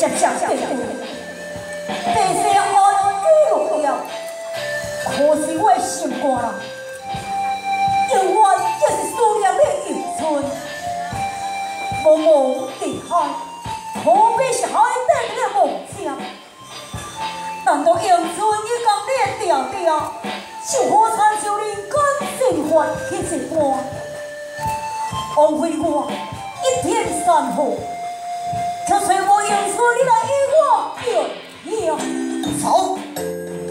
想想对夫人这些话都可是我的心肝啊有我是思念的永春茫茫人海何必是海誓山盟难道永春你敢你掉它就可以残害你的灵一缕枉费我一片山河